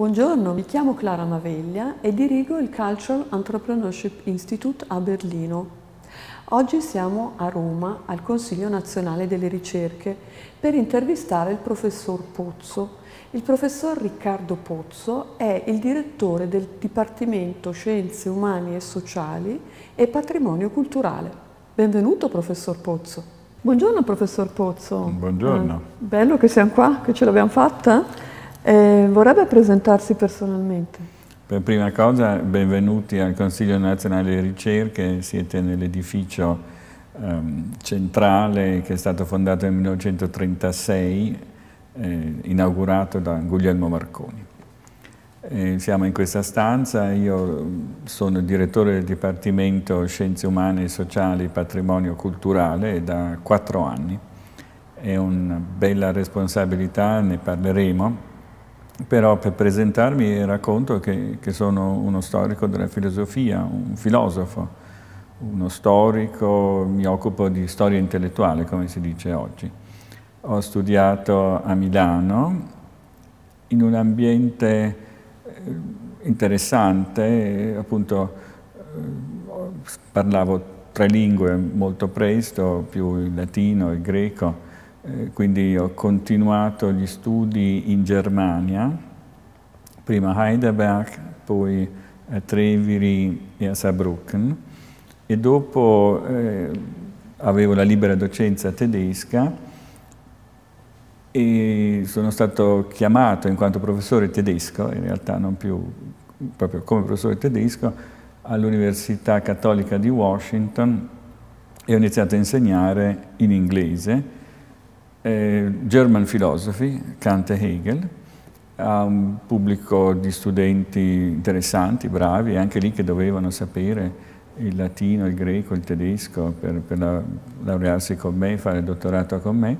Buongiorno, mi chiamo Clara Maveglia e dirigo il Cultural Entrepreneurship Institute a Berlino. Oggi siamo a Roma al Consiglio nazionale delle ricerche per intervistare il professor Pozzo. Il professor Riccardo Pozzo è il direttore del Dipartimento Scienze Umane e Sociali e Patrimonio Culturale. Benvenuto professor Pozzo. Buongiorno professor Pozzo. Buongiorno. Eh, bello che siamo qua, che ce l'abbiamo fatta. Eh, vorrebbe presentarsi personalmente? Per prima cosa, benvenuti al Consiglio nazionale di ricerche, siete nell'edificio um, centrale che è stato fondato nel 1936, eh, inaugurato da Guglielmo Marconi. Eh, siamo in questa stanza, io sono direttore del Dipartimento Scienze Umane e Sociali Patrimonio Culturale da quattro anni. È una bella responsabilità, ne parleremo, però per presentarmi racconto che, che, sono uno storico della filosofia, un filosofo, uno storico, mi occupo di storia intellettuale, come si dice oggi. Ho studiato a Milano in un ambiente eh, interessante, appunto eh, parlavo tre lingue molto presto, più il latino e il greco, eh, quindi ho continuato gli studi in Germania, prima a Heidelberg, poi a Treviri e a Saarbrücken. E dopo eh, avevo la libera docenza tedesca e sono stato chiamato in quanto professore tedesco, in realtà non più proprio come professore tedesco, all'Università Cattolica di Washington e ho iniziato a insegnare in inglese eh, German Philosophy, Kant e Hegel, ha un pubblico di studenti interessanti, bravi, anche lì che dovevano sapere il latino, il greco, il tedesco per, per la, laurearsi con me, fare il dottorato con me.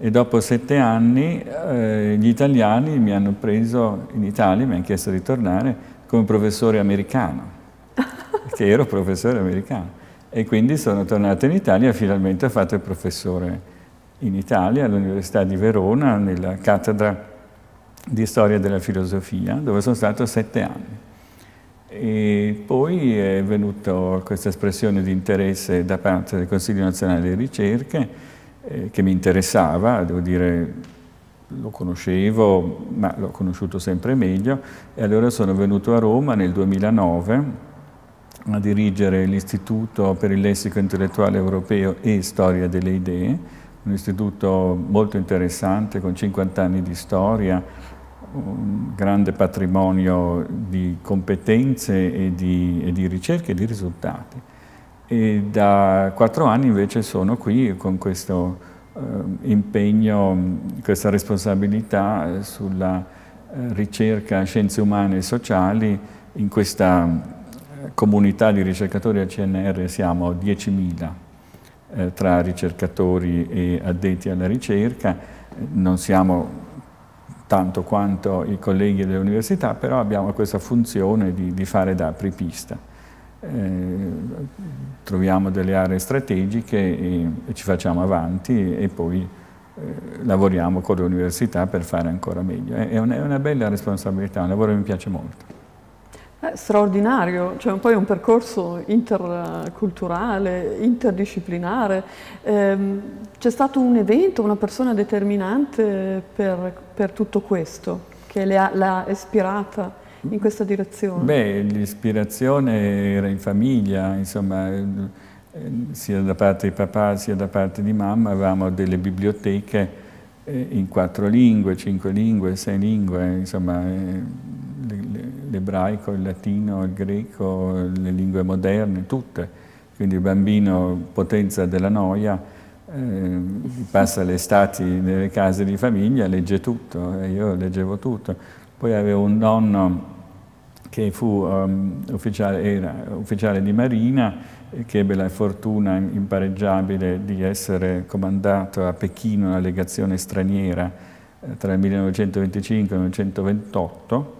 E dopo sette anni eh, gli italiani mi hanno preso in Italia, mi hanno chiesto di tornare come professore americano, che ero professore americano. E quindi sono tornato in Italia e finalmente ho fatto il professore in Italia, all'Università di Verona, nella cattedra di storia della filosofia, dove sono stato sette anni. E poi è venuta questa espressione di interesse da parte del Consiglio nazionale di ricerche, eh, che mi interessava, devo dire, lo conoscevo, ma l'ho conosciuto sempre meglio, e allora sono venuto a Roma nel 2009 a dirigere l'Istituto per il Lessico Intellettuale Europeo e Storia delle Idee, un istituto molto interessante con 50 anni di storia, un grande patrimonio di competenze e di, e di ricerche e di risultati. E da quattro anni invece sono qui con questo eh, impegno, questa responsabilità sulla eh, ricerca scienze umane e sociali. In questa eh, comunità di ricercatori al CNR siamo 10.000 eh, tra ricercatori e addetti alla ricerca. Non siamo tanto quanto i colleghi delle università, però abbiamo questa funzione di, di fare da apripista. Eh, troviamo delle aree strategiche e, e, ci facciamo avanti e poi eh, lavoriamo con le università per fare ancora meglio. È, una bella responsabilità, un lavoro che mi piace molto. È straordinario, cioè poi è un percorso interculturale, interdisciplinare. Ehm, c'è stato un evento, una persona determinante per, per tutto questo, che l'ha ispirata in questa direzione? Beh, l'ispirazione era in famiglia, insomma, eh, sia da parte di papà sia da parte di mamma, avevamo delle biblioteche eh, in quattro lingue, cinque lingue, sei lingue, insomma eh, l'ebraico, il latino, il greco, le lingue moderne, tutte. Quindi il bambino, potenza della noia, eh, passa le estati nelle case di famiglia, legge tutto, e io leggevo tutto. Poi avevo un nonno che fu um, ufficiale, era ufficiale di marina che ebbe la fortuna impareggiabile di essere comandato a Pechino, una legazione straniera, eh, tra il 1925 e il 1928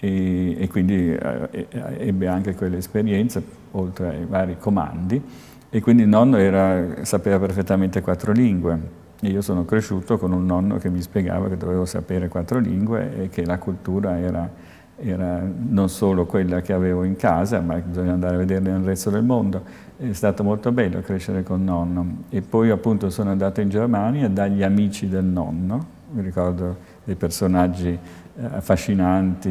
e, e quindi eh, ebbe anche quell'esperienza, oltre ai vari comandi, e quindi il nonno era, sapeva perfettamente quattro lingue, E io sono cresciuto con un nonno che mi spiegava che dovevo sapere quattro lingue e che la cultura era, era non solo quella che avevo in casa, ma che bisognava andare a vederla nel resto del mondo. È stato molto bello crescere con nonno. E poi appunto sono andato in Germania dagli amici del nonno, mi ricordo dei personaggi eh, affascinanti,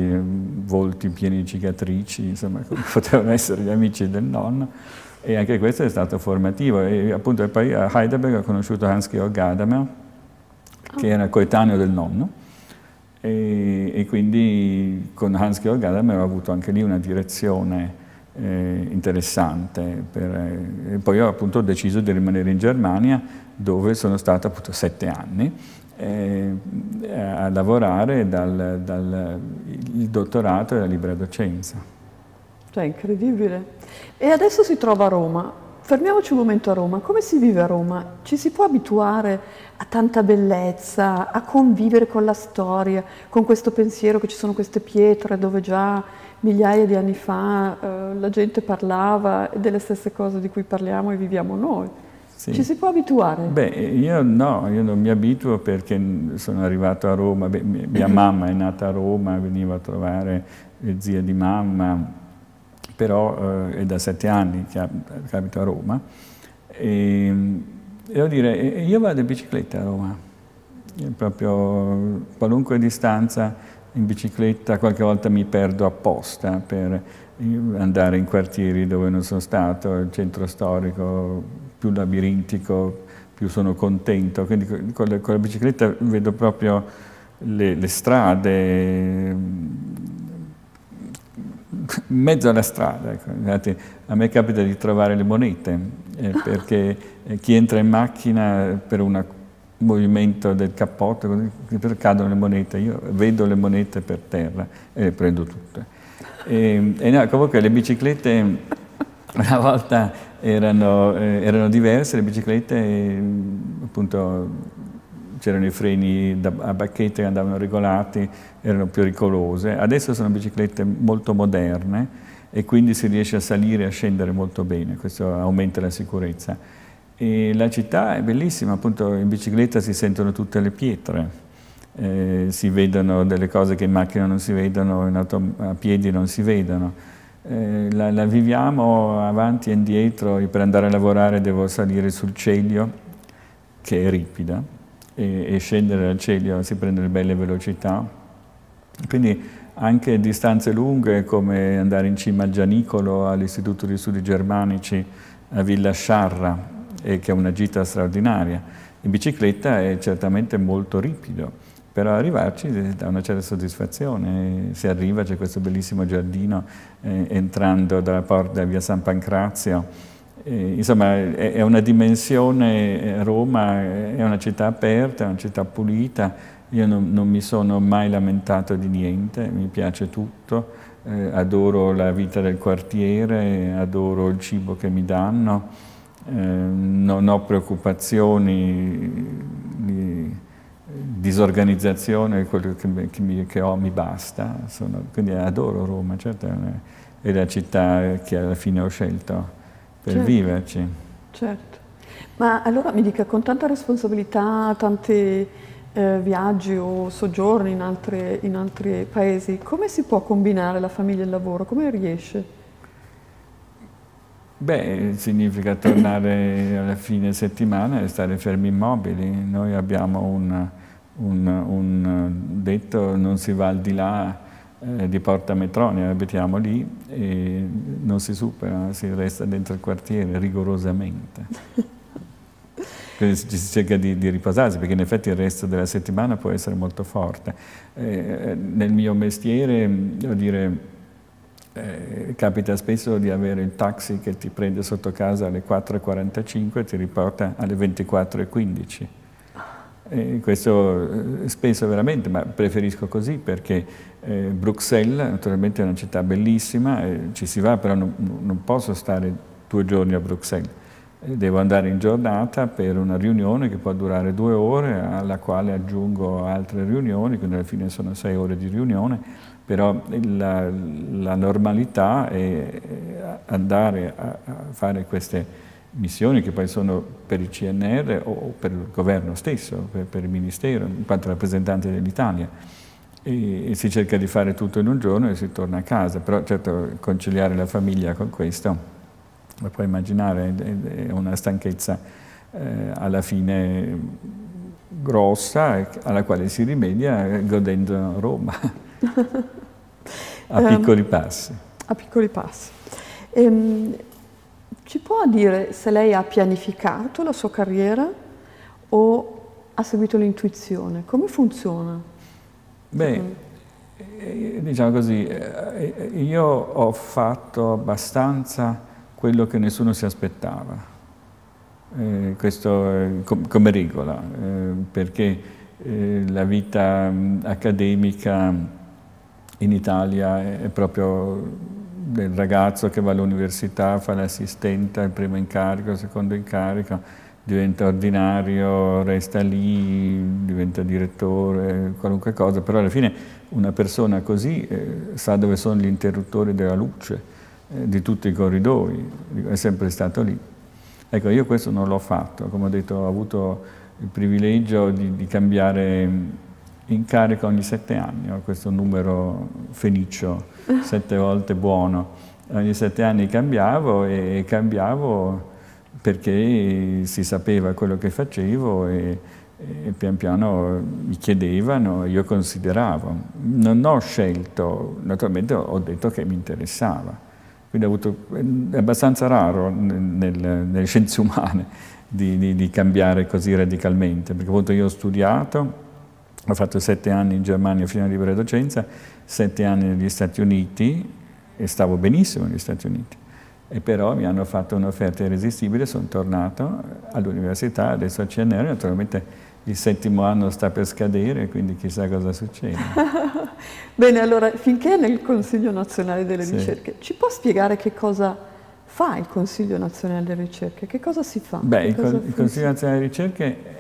volti pieni di cicatrici, insomma, come potevano essere gli amici del nonno. E anche questo è stato formativo. E appunto poi a Heidelberg ho conosciuto Hans-Georg Gadamer, che era coetaneo del nonno, e, e quindi con Hans-Georg Gadamer ho avuto anche lì una direzione eh, interessante. Per, eh, poi ho appunto deciso di rimanere in Germania, dove sono stato appunto sette anni, eh, a lavorare dal, dal dottorato e la libera docenza. Cioè, incredibile. E adesso si trova a Roma. Fermiamoci un momento a Roma. Come si vive a Roma? Ci si può abituare a tanta bellezza, a convivere con la storia, con questo pensiero che ci sono queste pietre dove già migliaia di anni fa eh, la gente parlava delle stesse cose di cui parliamo e viviamo noi. Sì. Ci si può abituare? Beh, io no, io non mi abituo perché sono arrivato a Roma, Beh, mia mamma è nata a Roma, veniva a trovare le zie di mamma, però eh, è da sette anni che abito a Roma. E, devo dire, io vado in bicicletta a Roma, proprio qualunque distanza in bicicletta, qualche volta mi perdo apposta per andare in quartieri dove non sono stato, il centro storico più labirintico, più sono contento, quindi con la, con la bicicletta vedo proprio le, le strade, in mezzo alla strada. Ecco. a me capita di trovare le monete, eh, perché eh, chi entra in macchina per un movimento del cappotto, cadono le monete, io vedo le monete per terra e le prendo tutte. E, e no, comunque le biciclette una volta erano, eh, erano diverse, le biciclette appunto c'erano i freni da, a bacchette che andavano regolati, erano pericolose. Adesso sono biciclette molto moderne e quindi si riesce a salire e a scendere molto bene, questo aumenta la sicurezza. E la città è bellissima, appunto in bicicletta si sentono tutte le pietre, eh, si vedono delle cose che in macchina non si vedono, a piedi non si vedono. Eh, la, la, viviamo avanti e indietro, per andare a lavorare devo salire sul Celio, che è ripida, e, e scendere dal cielo si prende le belle velocità. Quindi anche distanze lunghe come andare in cima al Gianicolo, all'Istituto di Studi Germanici, a Villa Sciarra, che è una gita straordinaria. In bicicletta è certamente molto ripido, però arrivarci dà una certa soddisfazione. Si arriva, c'è questo bellissimo giardino eh, entrando dalla porta via San Pancrazio, eh, insomma è, una dimensione, eh, Roma è una città aperta, è una città pulita, io non, non mi sono mai lamentato di niente, mi piace tutto, eh, adoro la vita del quartiere, adoro il cibo che mi danno, eh, non ho preoccupazioni di disorganizzazione, quello che, che, mi, che ho mi basta, Sono, quindi adoro Roma, certo è la città che alla fine ho scelto per certo. viverci. Certo. Ma allora mi dica, con tanta responsabilità, tanti eh, viaggi o soggiorni in, altre, in altri paesi, come si può combinare la famiglia e il lavoro? Come riesce? Beh, significa tornare alla fine settimana e stare fermi immobili. Noi abbiamo un, un, un detto, non si va al di là eh, di Porta Metronia, abitiamo lì e non si supera, si resta dentro il quartiere rigorosamente. Quindi si cerca di, di, riposarsi perché in effetti il resto della settimana può essere molto forte. Eh, nel mio mestiere, devo dire, eh, capita spesso di avere il taxi che ti prende sotto casa alle 4.45 e ti riporta alle 24.15 e questo eh, spesso veramente, ma preferisco così perché eh, Bruxelles naturalmente è una città bellissima, eh, ci si va però non, non, posso stare due giorni a Bruxelles, eh, devo andare in giornata per una riunione che può durare due ore, alla quale aggiungo altre riunioni, quindi alla fine sono sei ore di riunione, però la, la normalità è andare a, a fare queste missioni che poi sono per il CNR o per il governo stesso, per, per il Ministero, in quanto rappresentante dell'Italia. E, e, si cerca di fare tutto in un giorno e si torna a casa, però certo conciliare la famiglia con questo, lo puoi immaginare, è una stanchezza eh, alla fine grossa alla quale si rimedia godendo Roma a piccoli passi. A piccoli passi. Ehm, ci può dire se lei ha pianificato la sua carriera o ha seguito l'intuizione? Come funziona? Beh, eh, diciamo così, eh, io ho fatto abbastanza quello che nessuno si aspettava, eh, questo com come regola, eh, perché eh, la vita mh, accademica in Italia è proprio del ragazzo che va all'università, fa l'assistente, il primo incarico, il secondo incarico, diventa ordinario, resta lì, diventa direttore, qualunque cosa, però alla fine una persona così eh, sa dove sono gli interruttori della luce eh, di tutti i corridoi, è sempre stato lì. Ecco, io questo non l'ho fatto, come ho detto, ho avuto il privilegio di, di cambiare incarico ogni sette anni, ho questo numero fenicio, sette volte buono. Ogni sette anni cambiavo e cambiavo perché si sapeva quello che facevo e, e pian piano mi chiedevano io consideravo. Non ho scelto, naturalmente ho detto che mi interessava. Quindi avuto, è abbastanza raro nel, nelle scienze umane di, di, di cambiare così radicalmente, perché appunto io ho studiato, ho fatto sette anni in Germania fino alla libera docenza, sette anni negli Stati Uniti e stavo benissimo negli Stati Uniti. E però mi hanno fatto un'offerta irresistibile, sono tornato all'università, adesso a CNR, naturalmente il settimo anno sta per scadere, quindi chissà cosa succede. Bene, allora, finché è nel Consiglio Nazionale delle sì. Ricerche, ci può spiegare che cosa fa il Consiglio Nazionale delle Ricerche? Che cosa si fa? Beh, il, il Consiglio Nazionale delle Ricerche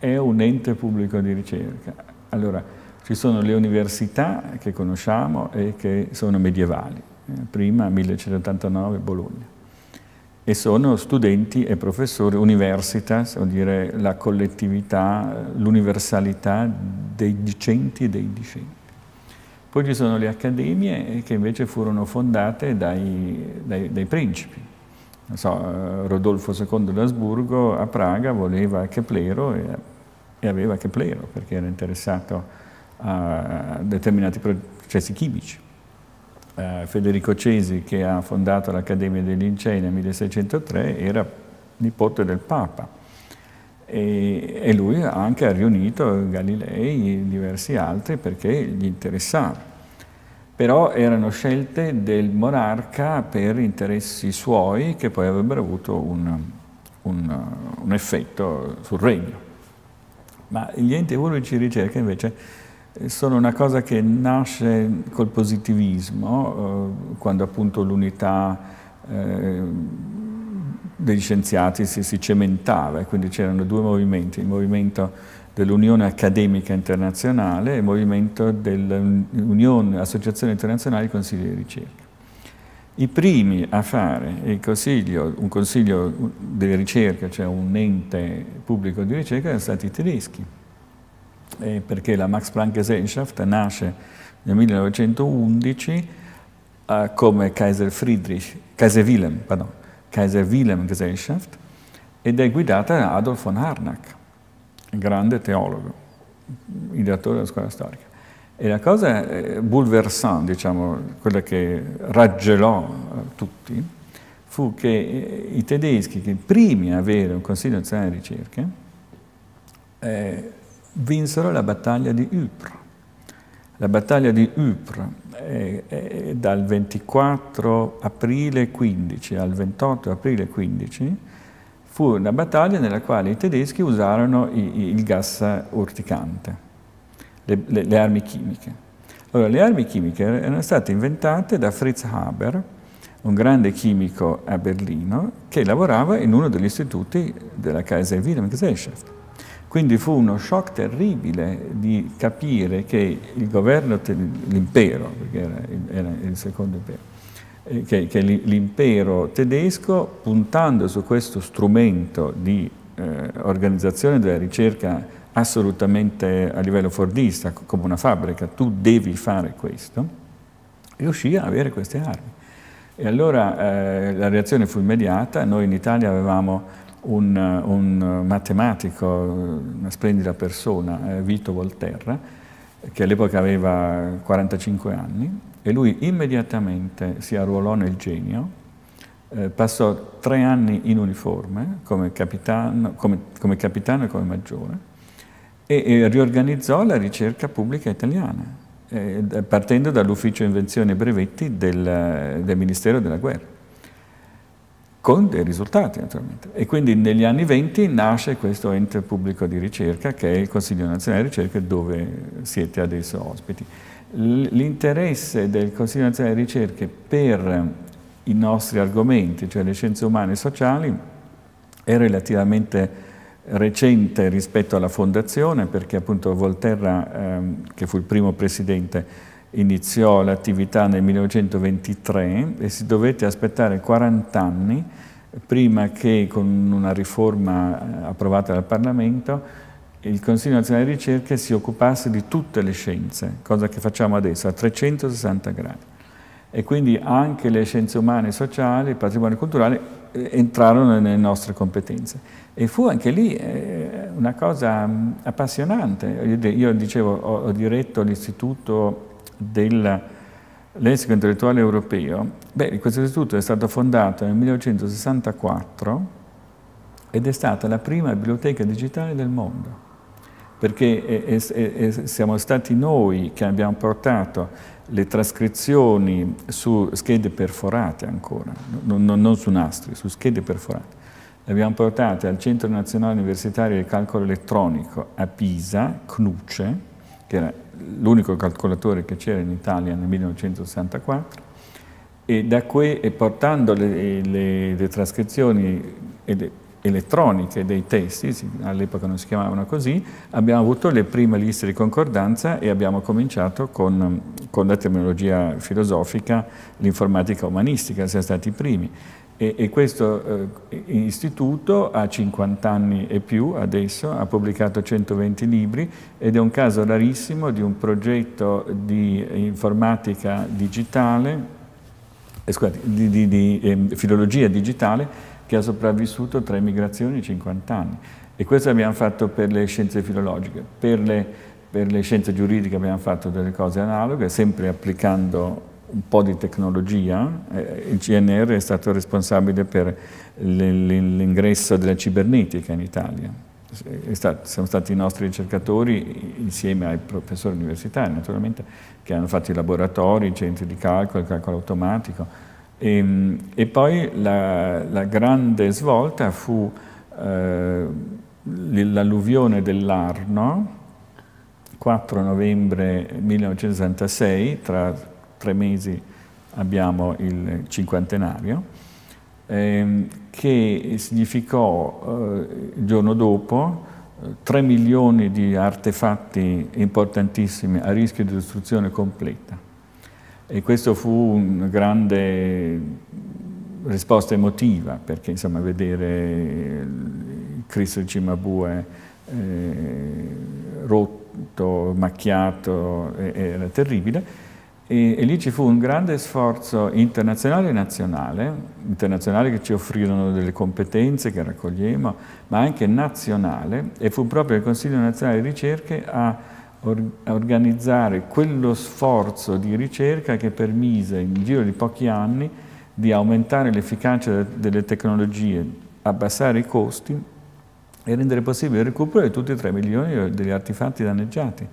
è un ente pubblico di ricerca. Allora, ci sono le università che conosciamo e che sono medievali, eh, prima 1189 Bologna, e sono studenti e professori, universitas, vuol dire la collettività, l'universalità dei dicenti e dei discenti. Poi ci sono le accademie che invece furono fondate dai, dai, dai principi, So, Rodolfo II d'Asburgo a Praga voleva Keplero e, e aveva Keplero perché era interessato a determinati processi chimici. Uh, Federico Cesi, che ha fondato l'Accademia dei Lincei nel 1603, era nipote del Papa e, e lui anche ha riunito Galilei e diversi altri perché gli interessava però erano scelte del monarca per interessi suoi che poi avrebbero avuto un, un, un effetto sul regno. Ma gli enti pubblici di ricerca invece sono una cosa che nasce col positivismo, eh, quando appunto l'unità eh, degli scienziati si, cementava e quindi c'erano due movimenti, il movimento dell'Unione Accademica Internazionale e il movimento dell'Unione Associazione Internazionale di Consigli di Ricerca. I primi a fare consiglio, un consiglio di ricerca, cioè un ente pubblico di ricerca, erano stati i tedeschi, eh, perché la Max Planck Gesellschaft nasce nel 1911 eh, come Kaiser Friedrich, Kaiser Wilhelm, pardon, Kaiser Wilhelm Gesellschaft ed è guidata da Adolf von Harnack grande teologo, ideatore della scuola storica. E la cosa eh, bouleversante, diciamo, quella che raggelò eh, tutti, fu che eh, i tedeschi, che primi a avere un Consiglio nazionale di ricerche, eh, vinsero la battaglia di Ypres. La battaglia di Ypres è, è dal 24 aprile 15 al 28 aprile 15 fu una battaglia nella quale i tedeschi usarono i, il gas urticante, le, le, le, armi chimiche. Allora, le armi chimiche erano state inventate da Fritz Haber, un grande chimico a Berlino, che lavorava in uno degli istituti della Kaiser Wilhelm Gesellschaft. Quindi fu uno shock terribile di capire che il governo, l'impero, perché era, era il secondo impero, eh, che, che l'impero tedesco, puntando su questo strumento di eh, organizzazione della ricerca assolutamente a livello fordista, come una fabbrica, tu devi fare questo, riuscì a avere queste armi. E allora eh, la reazione fu immediata, noi in Italia avevamo un, un matematico, una splendida persona, eh, Vito Volterra, che all'epoca aveva 45 anni, e lui immediatamente si arruolò nel genio, eh, passò tre anni in uniforme come capitano, come, come capitano e come maggiore, e, e riorganizzò la ricerca pubblica italiana, eh, partendo dall'ufficio invenzioni e brevetti del, del Ministero della Guerra con dei risultati naturalmente. E quindi negli anni 20 nasce questo ente pubblico di ricerca che è il Consiglio Nazionale di Ricerca dove siete adesso ospiti. L'interesse del Consiglio Nazionale di Ricerca per i nostri argomenti, cioè le scienze umane e sociali, è relativamente recente rispetto alla fondazione perché appunto Volterra, ehm, che fu il primo presidente, iniziò l'attività nel 1923 e si dovette aspettare 40 anni prima che con una riforma eh, approvata dal Parlamento il Consiglio Nazionale di Ricerca si occupasse di tutte le scienze, cosa che facciamo adesso a 360 gradi. E quindi anche le scienze umane e sociali, il patrimonio culturale entrarono nelle nostre competenze. E fu anche lì eh, una cosa mh, appassionante. Io dicevo, ho, ho diretto l'istituto del lessico intellettuale europeo. Beh, questo istituto è stato fondato nel 1964 ed è stata la prima biblioteca digitale del mondo perché è, è, è, siamo stati noi che abbiamo portato le trascrizioni su schede perforate ancora, non, non, non su nastri, su schede perforate. Le abbiamo portate al Centro Nazionale Universitario di Calcolo Elettronico a Pisa, CNUCE, che era l'unico calcolatore che c'era in Italia nel 1964, e da qui, portando le, le, le trascrizioni e le, elettroniche dei testi, all'epoca non si chiamavano così, abbiamo avuto le prime liste di concordanza e abbiamo cominciato con, con la terminologia filosofica, l'informatica umanistica, siamo stati i primi. E, e questo eh, istituto ha 50 anni e più adesso, ha pubblicato 120 libri ed è un caso rarissimo di un progetto di informatica digitale, eh, scusate, di, di, di eh, filologia digitale che ha sopravvissuto tra migrazioni in 50 anni. E questo abbiamo fatto per le scienze filologiche. Per le, per le scienze giuridiche abbiamo fatto delle cose analoghe, sempre applicando un po' di tecnologia. Eh, il CNR è stato responsabile per l'ingresso della cibernetica in Italia. Sono stati i nostri ricercatori, insieme ai professori universitari naturalmente, che hanno fatto i laboratori, i centri di calcolo, il calcolo automatico, e, ehm, e poi la, la, grande svolta fu eh, l'alluvione dell'Arno, 4 novembre 1966, tra tre mesi abbiamo il cinquantenario, eh, che significò eh, il giorno dopo 3 eh, milioni di artefatti importantissimi a rischio di distruzione completa. E questo fu una grande risposta emotiva, perché insomma vedere Cristo di Cimabue eh, rotto, macchiato, era terribile. E, e, lì ci fu un grande sforzo internazionale e nazionale, internazionale che ci offrirono delle competenze che raccogliemo, ma anche nazionale, e fu proprio il Consiglio nazionale di ricerche a organizzare quello sforzo di ricerca che permise in giro di pochi anni di aumentare l'efficacia delle tecnologie, abbassare i costi e rendere possibile il recupero di tutti i 3 milioni degli artefatti danneggiati.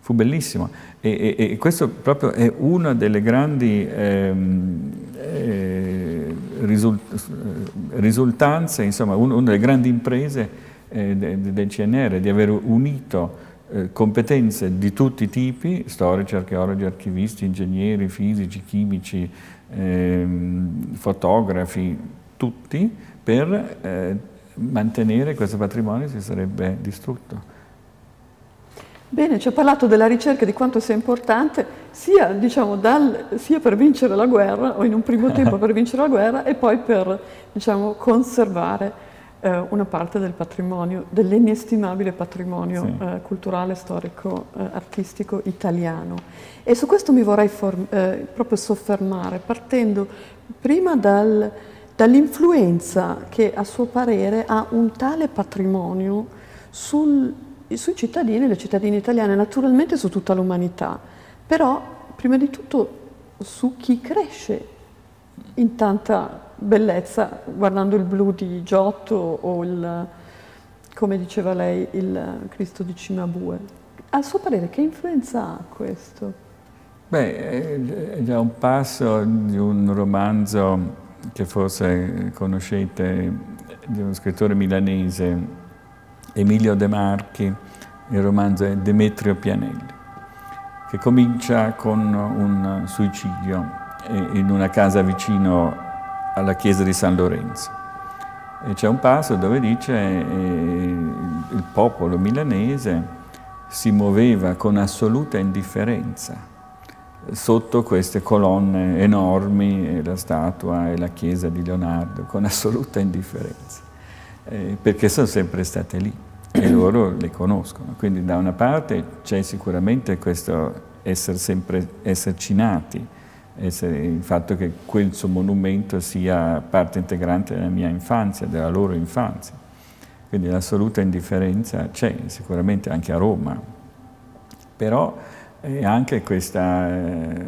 Fu bellissimo e, e, e questo proprio è una delle grandi ehm, eh, risult risultanze, insomma una delle grandi imprese eh, del CNR, di aver unito eh, competenze di tutti i tipi, storici, archeologi, archivisti, ingegneri, fisici, chimici, ehm, fotografi, tutti, per eh, mantenere questo patrimonio si sarebbe distrutto. Bene, ci ha parlato della ricerca, di quanto sia importante sia, diciamo, dal, sia, per vincere la guerra, o in un primo tempo per vincere la guerra, e poi per diciamo, conservare eh, una parte del patrimonio, dell'inestimabile patrimonio sì. eh, culturale, storico, eh, artistico italiano. E su questo mi vorrei eh, proprio soffermare, partendo prima dal, dall'influenza che a suo parere ha un tale patrimonio sul, sui cittadini e le cittadine italiane, naturalmente su tutta l'umanità, però prima di tutto su chi cresce in tanta bellezza, guardando il blu di Giotto o il, come diceva lei, il Cristo di Cimabue. A suo parere che influenza ha questo? Beh, è già un passo di un romanzo che forse conoscete, di uno scrittore milanese, Emilio De Marchi, il romanzo è Demetrio Pianelli, che comincia con un suicidio in una casa vicino alla chiesa di San Lorenzo. E c'è un passo dove dice eh, il popolo milanese si muoveva con assoluta indifferenza sotto queste colonne enormi, la statua e la chiesa di Leonardo, con assoluta indifferenza, eh, perché sono sempre state lì e loro le conoscono. Quindi da una parte c'è sicuramente questo essere sempre, esserci nati, il fatto che quel suo monumento sia parte integrante della mia infanzia, della loro infanzia. Quindi l'assoluta indifferenza c'è sicuramente anche a Roma, però è anche questa eh,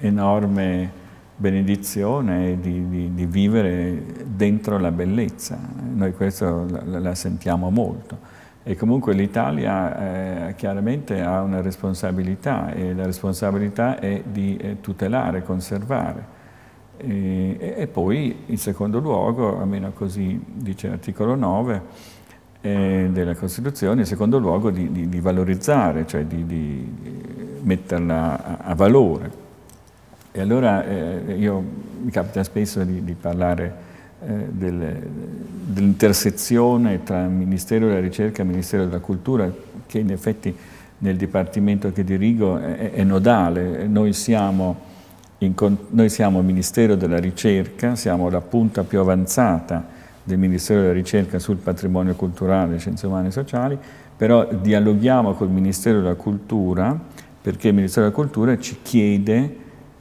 enorme benedizione di, di, di, vivere dentro la bellezza. Noi questo la, la sentiamo molto. E comunque l'Italia eh, chiaramente ha una responsabilità e la responsabilità è di eh, tutelare, conservare. E, e, poi in secondo luogo, almeno così dice l'articolo 9 eh, della Costituzione, in secondo luogo di, di, di valorizzare, cioè di, di metterla a, a, valore. E allora eh, io mi capita spesso di parlare eh, dell'intersezione tra Ministero della Ricerca e Ministero della Cultura, che in effetti nel Dipartimento che dirigo è, è nodale. Noi siamo, in, noi siamo Ministero della Ricerca, siamo la punta più avanzata del Ministero della Ricerca sul patrimonio culturale, scienze umane e sociali, però dialoghiamo col Ministero della Cultura perché il Ministero della Cultura ci chiede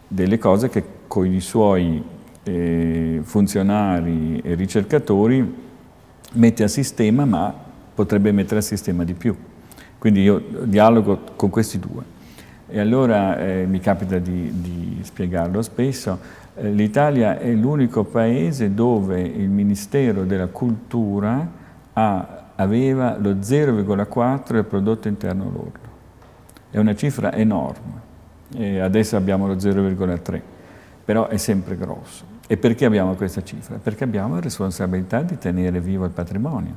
delle cose che con i suoi eh, funzionari e ricercatori mette a sistema, ma potrebbe mettere a sistema di più. Quindi io dialogo con questi due. E allora eh, mi capita di, di spiegarlo spesso, eh, l'Italia è l'unico paese dove il Ministero della Cultura ha, aveva lo 0,4 del prodotto interno lordo. È una cifra enorme. E adesso abbiamo lo 0,3 però è sempre grosso. E perché abbiamo questa cifra? Perché abbiamo la responsabilità di tenere vivo il patrimonio.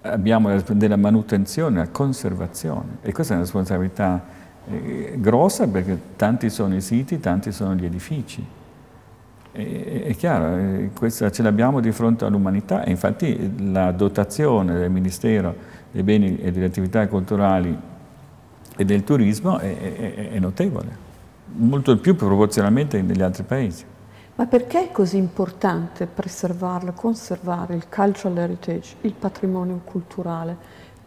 Abbiamo la, della manutenzione, la conservazione. E questa è una responsabilità eh, grossa perché tanti sono i siti, tanti sono gli edifici. E, è chiaro, eh, questa ce l'abbiamo di fronte all'umanità e infatti la dotazione del Ministero dei beni e delle attività culturali e del turismo è, è, è notevole molto più proporzionalmente negli altri paesi. Ma perché è così importante preservarlo, conservare il cultural heritage, il patrimonio culturale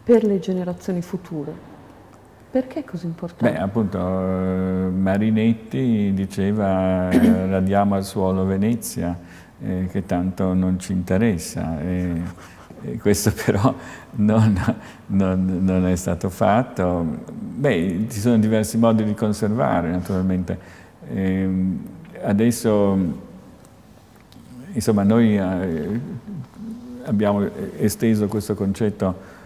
per le generazioni future? Perché è così importante? Beh, appunto, eh, Marinetti diceva eh, radiamo al suolo Venezia, eh, che tanto non ci interessa. E, e questo però non, non, non, è stato fatto. Beh, ci sono diversi modi di conservare, naturalmente. E ehm, adesso, insomma, noi eh, abbiamo esteso questo concetto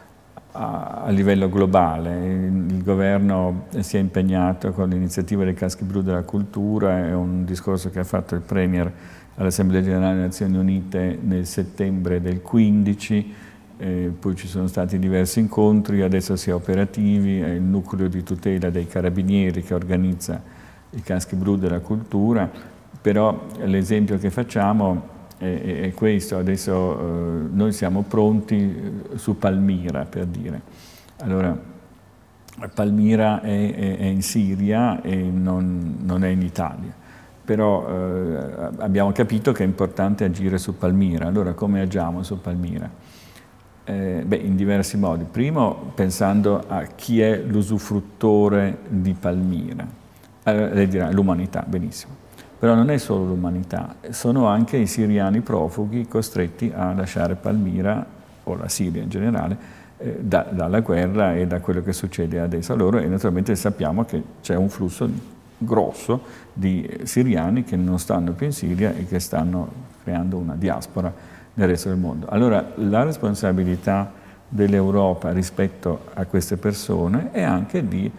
a, a, livello globale. Il governo si è impegnato con l'iniziativa dei caschi blu della cultura, è un discorso che ha fatto il Premier all'Assemblea Generale delle Nazioni Unite nel settembre del 15, eh, poi ci sono stati diversi incontri, adesso si è operativi, è il nucleo di tutela dei carabinieri che organizza i caschi blu della cultura, però l'esempio che facciamo è, è questo, adesso eh, noi siamo pronti eh, su Palmira per dire. Allora, Palmira è, è, è, in Siria e non, non è in Italia. Però eh, abbiamo capito che è importante agire su Palmira. Allora come agiamo su Palmira? Eh, beh, in diversi modi. Primo, pensando a chi è l'usufruttore di Palmira. Eh, lei dirà l'umanità, benissimo. Però non è solo l'umanità, sono anche i siriani profughi costretti a lasciare Palmira, o la Siria in generale, eh, da, dalla guerra e da quello che succede adesso a loro e naturalmente sappiamo che c'è un flusso grosso di siriani che non stanno più in Siria e che stanno creando una diaspora nel resto del mondo. Allora la responsabilità dell'Europa rispetto a queste persone è anche di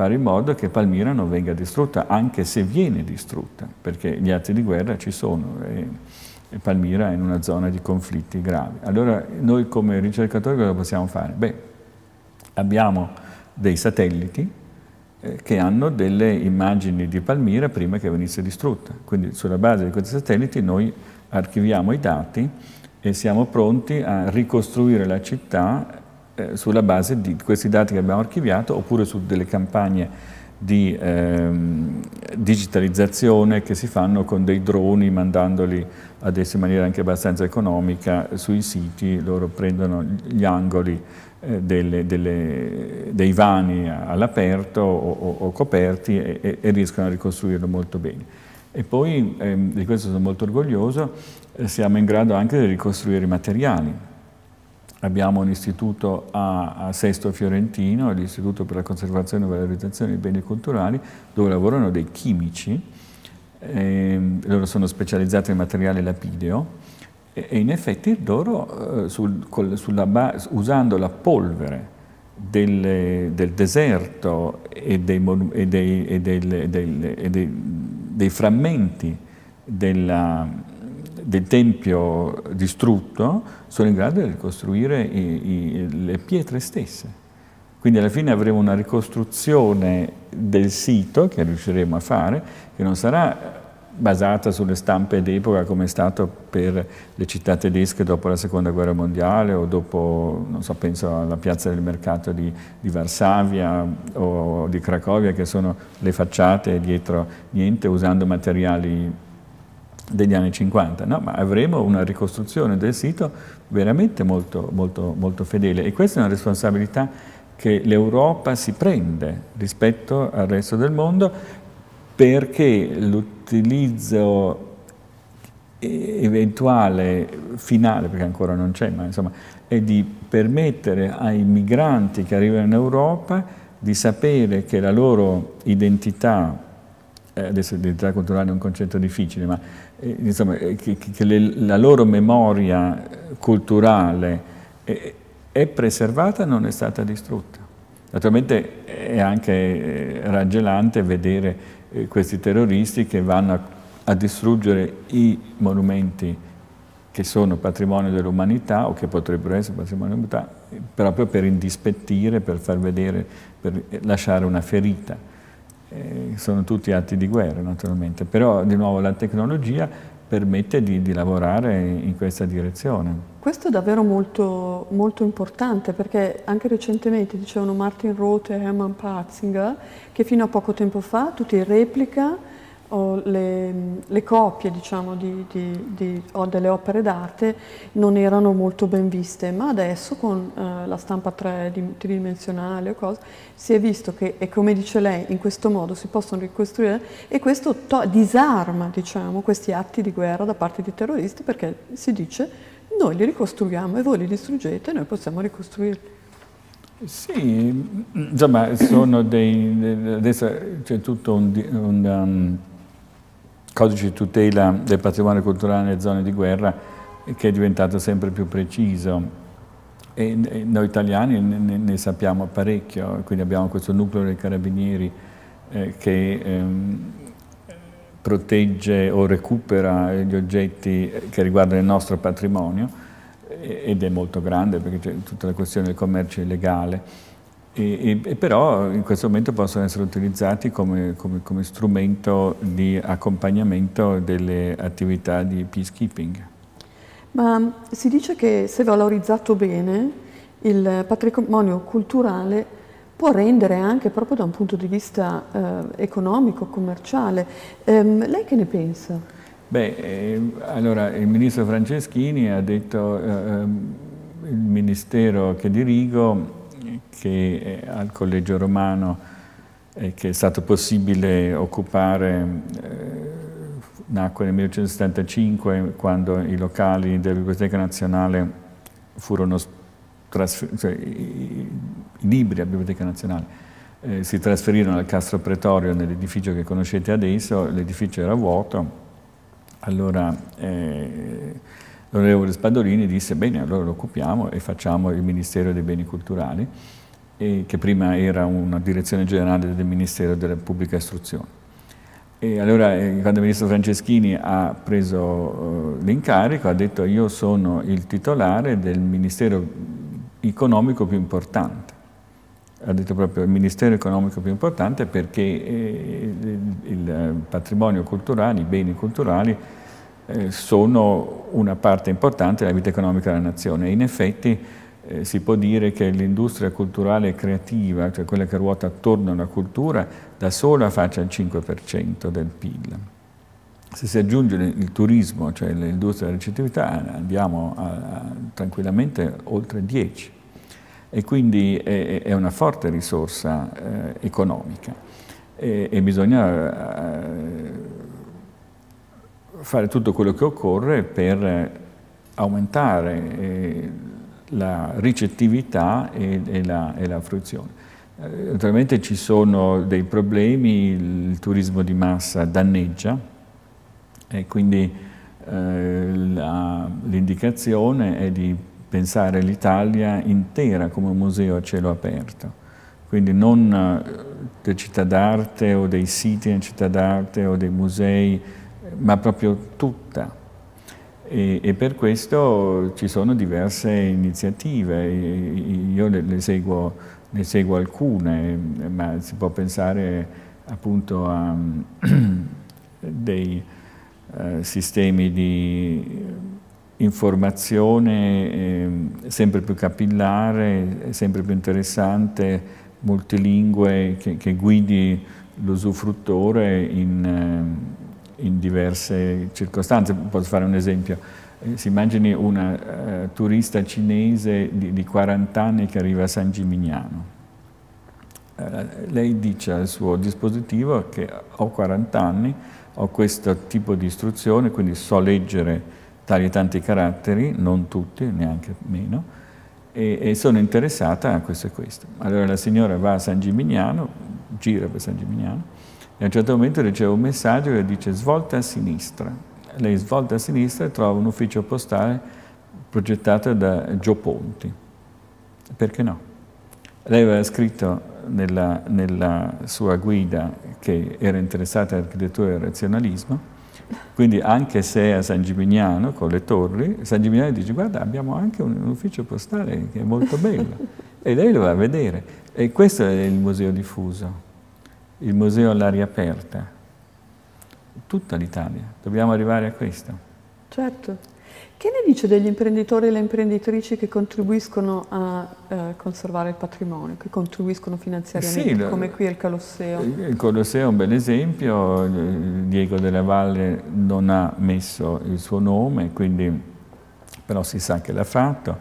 fare in modo che Palmira non venga distrutta, anche se viene distrutta, perché gli atti di guerra ci sono e, e Palmira è in una zona di conflitti gravi. Allora noi come ricercatori cosa possiamo fare? Beh, abbiamo dei satelliti eh, che hanno delle immagini di Palmira prima che venisse distrutta. Quindi sulla base di questi satelliti noi archiviamo i dati e siamo pronti a ricostruire la città eh, sulla base di questi dati che abbiamo archiviato oppure su delle campagne di ehm, digitalizzazione che si fanno con dei droni mandandoli adesso in maniera anche abbastanza economica sui siti, loro prendono gli angoli eh, delle, delle, dei vani all'aperto o, o, o, coperti e, e, riescono a ricostruirlo molto bene. E poi, ehm, di questo sono molto orgoglioso, eh, siamo in grado anche di ricostruire i materiali, Abbiamo un istituto a, a Sesto Fiorentino, l'Istituto per la conservazione e valorizzazione dei beni culturali, dove lavorano dei chimici, eh, loro sono specializzati in materiale lapideo e, e in effetti loro, eh, sul, col, base, usando la polvere del, del deserto e, dei, e, dei, e dei, dei frammenti della, del tempio distrutto sono in grado di ricostruire i, i, le pietre stesse. Quindi alla fine avremo una ricostruzione del sito che riusciremo a fare, che non sarà basata sulle stampe d'epoca come è stato per le città tedesche dopo la seconda guerra mondiale o dopo, non so, penso alla piazza del mercato di, di Varsavia o di Cracovia che sono le facciate dietro niente usando materiali degli anni 50, no? ma avremo una ricostruzione del sito veramente molto, molto, molto fedele e questa è una responsabilità che l'Europa si prende rispetto al resto del mondo perché l'utilizzo eventuale finale, perché ancora non c'è, ma insomma, è di permettere ai migranti che arrivano in Europa di sapere che la loro identità eh, adesso l'identità culturale è un concetto difficile, ma insomma, eh, che, che le, la loro memoria culturale è, è preservata, non è stata distrutta. Naturalmente è anche eh, raggelante vedere eh, questi terroristi che vanno a, a distruggere i monumenti che sono patrimonio dell'umanità o che potrebbero essere patrimonio dell'umanità proprio per indispettire, per far vedere, per lasciare una ferita eh, sono tutti atti di guerra naturalmente, però di nuovo la tecnologia permette di, di lavorare in questa direzione. Questo è davvero molto, molto importante perché anche recentemente dicevano Martin Roth e Hermann Patzinger che fino a poco tempo fa tutti in replica o le, le copie diciamo, di, di, di, delle opere d'arte non erano molto ben viste, ma adesso con eh, la stampa tridimensionale o cose, si è visto che, e come dice lei, in questo modo si possono ricostruire e questo disarma diciamo, questi atti di guerra da parte di terroristi perché si dice noi li ricostruiamo e voi li distruggete e noi possiamo ricostruirli. Sì, insomma, sono dei, adesso c'è tutto un, un um, codice di tutela del patrimonio culturale nelle zone di guerra che è diventato sempre più preciso. E noi italiani ne, ne sappiamo parecchio, quindi abbiamo questo nucleo dei carabinieri eh, che ehm, protegge o recupera gli oggetti che riguardano il nostro patrimonio ed è molto grande perché c'è tutta la questione del commercio illegale e, e, però in questo momento possono essere utilizzati come, come, come, strumento di accompagnamento delle attività di peacekeeping. Ma si dice che se valorizzato bene il patrimonio culturale può rendere anche proprio da un punto di vista eh, economico, commerciale. Ehm, lei che ne pensa? Beh, eh, allora il ministro Franceschini ha detto eh, ehm, il ministero che dirigo che al Collegio Romano eh, che è stato possibile occupare eh, nacque nel 1975 quando i locali della Biblioteca Nazionale furono trasferiti, cioè i, i, libri della Biblioteca Nazionale eh, si trasferirono al Castro Pretorio nell'edificio che conoscete adesso, l'edificio era vuoto, allora eh, l'onorevole Spadolini disse bene allora lo occupiamo e facciamo il Ministero dei Beni Culturali eh, che prima era una direzione generale del Ministero della Pubblica Istruzione. E allora eh, quando il ministro Franceschini ha preso eh, l'incarico ha detto io sono il titolare del ministero economico più importante. Ha detto proprio il ministero economico più importante perché eh, il patrimonio culturale, i beni culturali sono una parte importante della vita economica della nazione. in effetti eh, si può dire che l'industria culturale e creativa, cioè quella che ruota attorno alla cultura, da sola faccia il 5% del PIL. Se si aggiunge il turismo, cioè l'industria della ricettività, andiamo a, a, tranquillamente oltre 10 e quindi è, è una forte risorsa eh, economica e, e bisogna eh, fare tutto quello che occorre per aumentare eh, la ricettività e, e, la, e la, fruizione. Eh, naturalmente ci sono dei problemi, il turismo di massa danneggia e quindi eh, l'indicazione è di pensare l'Italia intera come un museo a cielo aperto, quindi non eh, delle città d'arte o dei siti in città d'arte o dei musei, ma proprio tutta e, e, per questo ci sono diverse iniziative, io le, le, seguo, ne seguo alcune, ma si può pensare appunto a dei uh, sistemi di informazione eh, sempre più capillare, sempre più interessante, multilingue, che, che guidi l'usufruttore in... Eh, in diverse circostanze. Posso fare un esempio. Eh, si immagini una uh, turista cinese di, di, 40 anni che arriva a San Gimignano. Uh, lei dice al suo dispositivo che ho 40 anni, ho questo tipo di istruzione, quindi so leggere tali e tanti caratteri, non tutti, neanche meno, e, e, sono interessata a questo e questo. Allora la signora va a San Gimignano, gira per San Gimignano, e a un certo momento riceve un messaggio che dice svolta a sinistra. Lei svolta a sinistra e trova un ufficio postale progettato da Gio Ponti. Perché no? Lei aveva scritto nella, nella sua guida che era interessata all'architettura e al razionalismo, quindi anche se è a San Gimignano con le torri, San Gimignano dice guarda abbiamo anche un, un ufficio postale che è molto bello e lei lo va a vedere e questo è il museo diffuso il museo all'aria aperta, tutta l'Italia. Dobbiamo arrivare a questo. Certo. Che ne dice degli imprenditori e le imprenditrici che contribuiscono a eh, conservare il patrimonio, che contribuiscono finanziariamente, sì, come qui al Colosseo? Il Colosseo è un bel esempio, Diego della Valle non ha messo il suo nome, quindi, però si sa che l'ha fatto,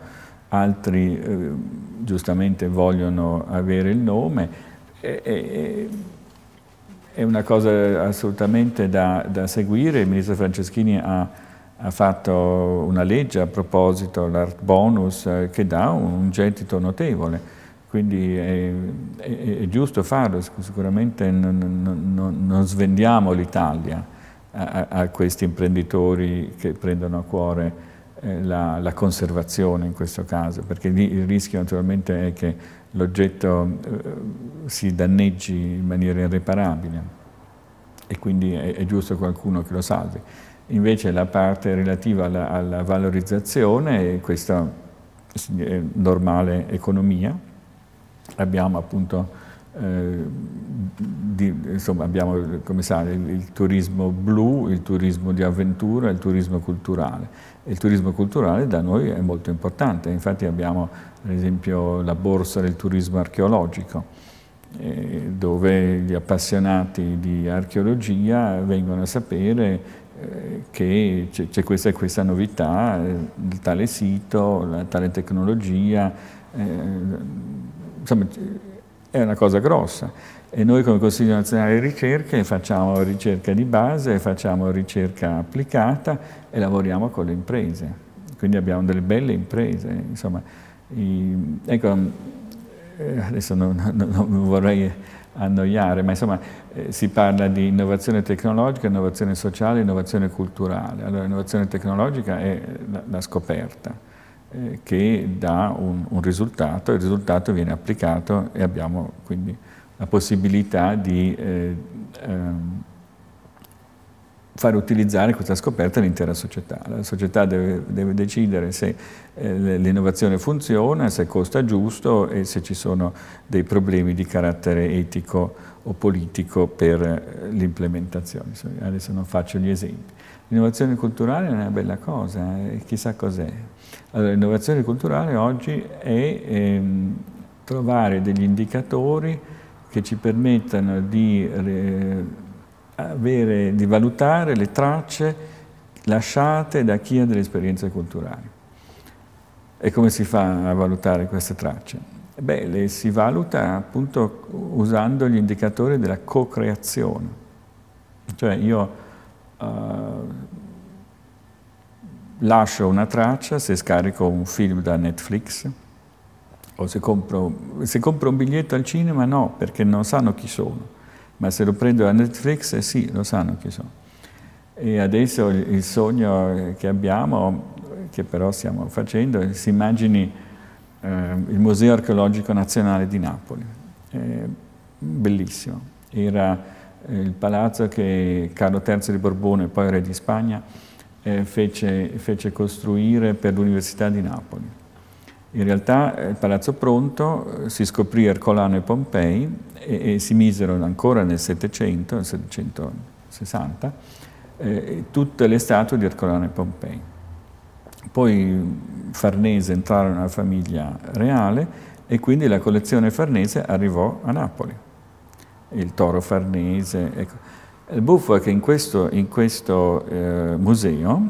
altri eh, giustamente vogliono avere il nome. E, e, è una cosa assolutamente da, da seguire. Il ministro Franceschini ha, ha, fatto una legge a proposito, l'art bonus, eh, che dà un gettito notevole. Quindi è, è, è giusto farlo, sicuramente non, non, non svendiamo l'Italia a, a, questi imprenditori che prendono a cuore la, la, conservazione in questo caso, perché lì il rischio naturalmente è che l'oggetto eh, si danneggi in maniera irreparabile e quindi è, è, giusto qualcuno che lo salvi. Invece la parte relativa alla, alla valorizzazione, questa è normale economia, abbiamo appunto eh, di, insomma, abbiamo, come sa, il, il, turismo blu, il turismo di avventura, il turismo culturale. il turismo culturale da noi è molto importante, infatti abbiamo ad esempio la borsa del turismo archeologico, eh, dove gli appassionati di archeologia vengono a sapere eh, che c'è questa e questa novità, eh, tale sito, tale tecnologia, insomma è una cosa grossa. E noi come Consiglio Nazionale di Ricerche facciamo ricerca di base, facciamo ricerca applicata e lavoriamo con le imprese. Quindi abbiamo delle belle imprese. Insomma, i, ecco, eh, adesso non, non, non, vorrei annoiare, ma insomma eh, si parla di innovazione tecnologica, innovazione sociale, innovazione culturale. Allora l'innovazione tecnologica è la, la scoperta eh, che dà un, un risultato, il risultato viene applicato e abbiamo quindi la possibilità di eh, ehm, fare utilizzare questa scoperta l'intera società. La società deve, deve decidere se eh, l'innovazione funziona, se costa giusto e se ci sono dei problemi di carattere etico o politico per eh, l'implementazione. Adesso non faccio gli esempi. L'innovazione culturale è una bella cosa, eh, chissà cos'è. Allora, l'innovazione culturale oggi è ehm, trovare degli indicatori che ci permettano di, avere, di valutare le tracce lasciate da chi ha delle esperienze culturali. E come si fa a valutare queste tracce? Beh, le si valuta appunto usando gli indicatori della co-creazione. Cioè io uh, lascio una traccia se scarico un film da Netflix, o se compro, se compro un biglietto al cinema no, perché non sanno chi sono, ma se lo prendo da Netflix sì, lo sanno chi sono. E adesso il sogno che abbiamo, che però stiamo facendo, si immagini eh, il Museo Archeologico Nazionale di Napoli. È bellissimo. Era eh, il palazzo che Carlo III di Borbone, poi re di Spagna, eh, fece, fece costruire per l'Università di Napoli in realtà eh, il Palazzo Pronto eh, si scoprì Ercolano e Pompei e, e si misero ancora nel 700, nel 760, eh, tutte le statue di Ercolano e Pompei. Poi Farnese entrarono nella famiglia reale e quindi la collezione farnese arrivò a Napoli. Il toro farnese. Ecco. Il buffo è che in questo, in questo eh, museo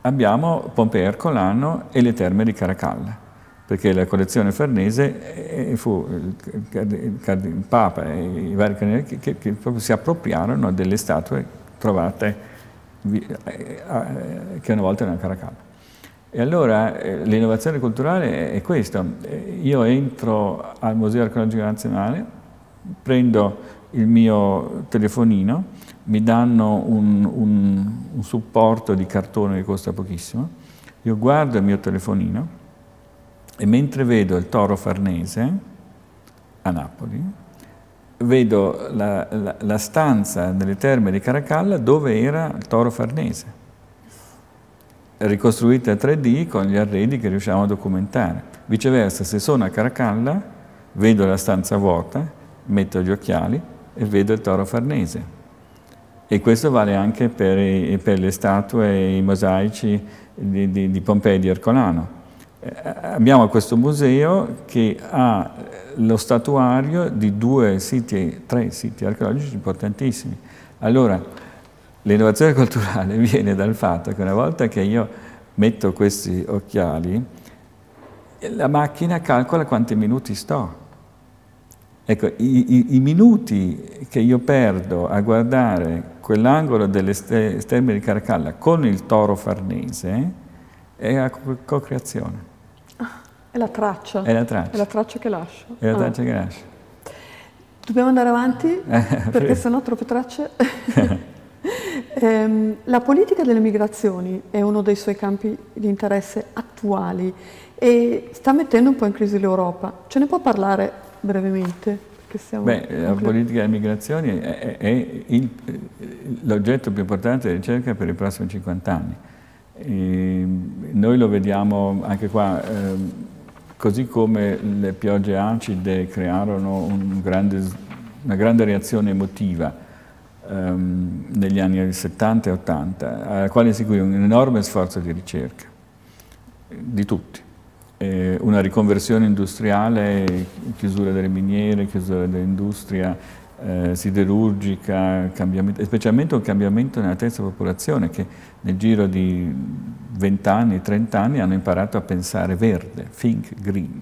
abbiamo Pompei Ercolano e le terme di Caracalla perché la collezione farnese eh, fu il, il Papa e i vari cardinali che, che, si appropriarono delle statue trovate eh, eh, che una volta erano a Caracalla. E allora l'innovazione culturale è questo. Io entro al Museo Archeologico Nazionale, prendo il mio telefonino, mi danno un, un, un supporto di cartone che costa pochissimo, io guardo il mio telefonino, e mentre vedo il toro farnese a Napoli, vedo la, la, la stanza delle terme di Caracalla dove era il toro farnese, ricostruita a 3D con gli arredi che riusciamo a documentare. Viceversa, se sono a Caracalla, vedo la stanza vuota, metto gli occhiali e vedo il toro farnese. E questo vale anche per, per le statue e i mosaici di, di, di Pompei e di Ercolano abbiamo questo museo che ha lo statuario di due siti, tre siti archeologici importantissimi. Allora, l'innovazione culturale viene dal fatto che una volta che io metto questi occhiali, la macchina calcola quanti minuti sto. Ecco, i, i, i minuti che io perdo a guardare quell'angolo delle sterme di Caracalla con il toro farnese è la co-creazione. È la traccia. È la traccia. È la traccia che lascio. È la ah. traccia che lascio. Dobbiamo andare avanti perché sennò troppe tracce. eh, la politica delle migrazioni è uno dei suoi campi di interesse attuali e sta mettendo un po' in crisi l'Europa. Ce ne può parlare brevemente? Beh, la politica delle migrazioni è, è l'oggetto più importante di ricerca per i prossimi 50 anni. E noi lo vediamo anche qua. Eh, Così come le piogge acide crearono un grande una grande reazione emotiva ehm, negli anni 70 e 80, alla quale seguì un enorme sforzo di ricerca, di tutti. Una riconversione industriale, chiusura delle miniere, chiusura dell'industria eh, siderurgica, specialmente un cambiamento nella terza popolazione che nel giro di 20 anni, 30 anni hanno imparato a pensare verde, think green.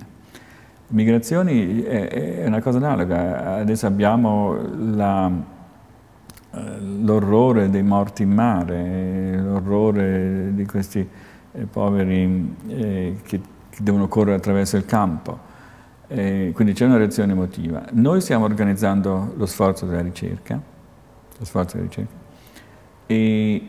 Migrazioni è, è una cosa analoga, adesso abbiamo eh, l'orrore dei morti in mare, l'orrore di questi eh, poveri eh, che, che, devono correre attraverso il campo. Eh, quindi c'è una reazione emotiva. Noi stiamo organizzando lo sforzo della ricerca, sforzo della ricerca e,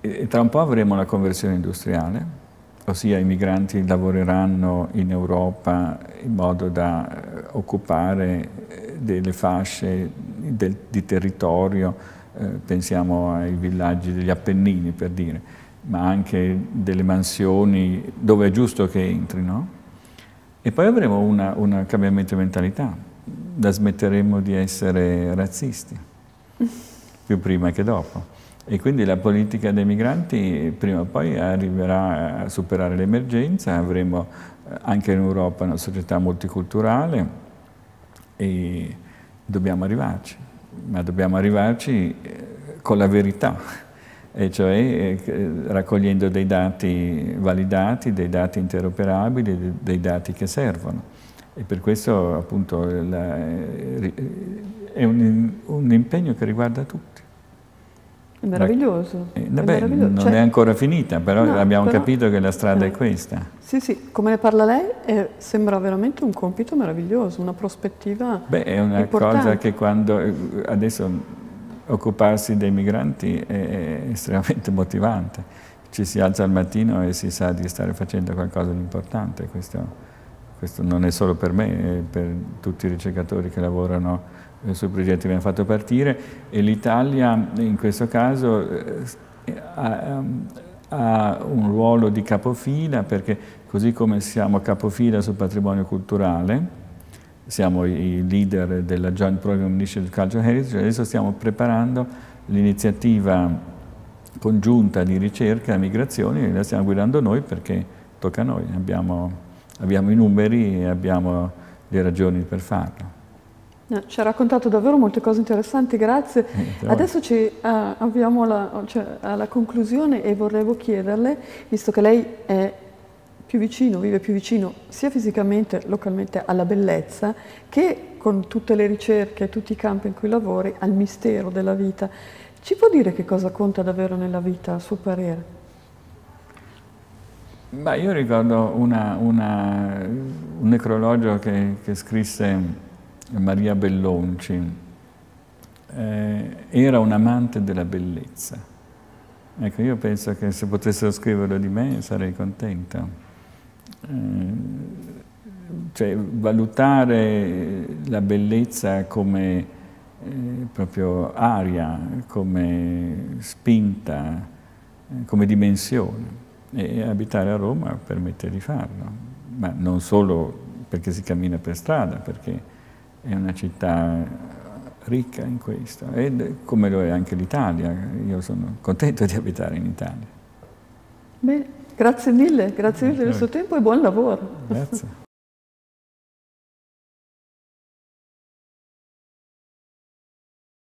e tra un po' avremo la conversione industriale, ossia i migranti lavoreranno in Europa in modo da eh, occupare eh, delle fasce del, di territorio, eh, pensiamo ai villaggi degli Appennini per dire, ma anche delle mansioni dove è giusto che entrino. E poi avremo un cambiamento di mentalità, la smetteremo di essere razzisti, più prima che dopo. E quindi la politica dei migranti prima o poi arriverà a superare l'emergenza, avremo eh, anche in Europa una società multiculturale e dobbiamo arrivarci, ma dobbiamo arrivarci eh, con la verità, e cioè eh, raccogliendo dei dati validati, dei dati interoperabili, dei dati che servono. E per questo appunto la, è un, un impegno che riguarda tutti. È meraviglioso. Eh, vabbè, è meraviglioso. non cioè, è ancora finita, però no, abbiamo però, capito che la strada eh, è questa. Sì, sì, come ne parla lei, è, sembra veramente un compito meraviglioso, una prospettiva Beh, è una importante. cosa che quando, adesso occuparsi dei migranti è, estremamente motivante. Ci si alza al mattino e si sa di stare facendo qualcosa di importante. Questo, questo non è solo per me, è per tutti i ricercatori che lavorano eh, sui progetti che abbiamo fatto partire e l'Italia in questo caso eh, ha, ha, un ruolo di capofila perché così come siamo capofila sul patrimonio culturale, siamo i leader della Joint Program Initiative Cultural Heritage, adesso stiamo preparando l'iniziativa congiunta di ricerca e migrazioni e la stiamo guidando noi perché tocca a noi, abbiamo, abbiamo i numeri e abbiamo le ragioni per farlo. Ci ha raccontato davvero molte cose interessanti, grazie. Eh, Adesso ci uh, avviamo alla, cioè, alla, conclusione e volevo chiederle, visto che lei è più vicino, vive più vicino sia fisicamente, localmente alla bellezza, che con tutte le ricerche, tutti i campi in cui lavori, al mistero della vita, ci può dire che cosa conta davvero nella vita, a suo parere? Beh, io ricordo una, una, un necrologio che, che scrisse Maria Bellonci, eh, era un amante della bellezza. Ecco, io penso che se potessero scriverlo di me sarei contento. Eh, cioè, valutare la bellezza come eh, proprio aria, come spinta, eh, come dimensione. E abitare a Roma permette di farlo, ma non solo perché si cammina per strada, perché è una città ricca in questo, e come lo è anche l'Italia. Io sono contento di abitare in Italia. Bene, grazie mille, grazie mille del suo tempo e buon lavoro. Grazie.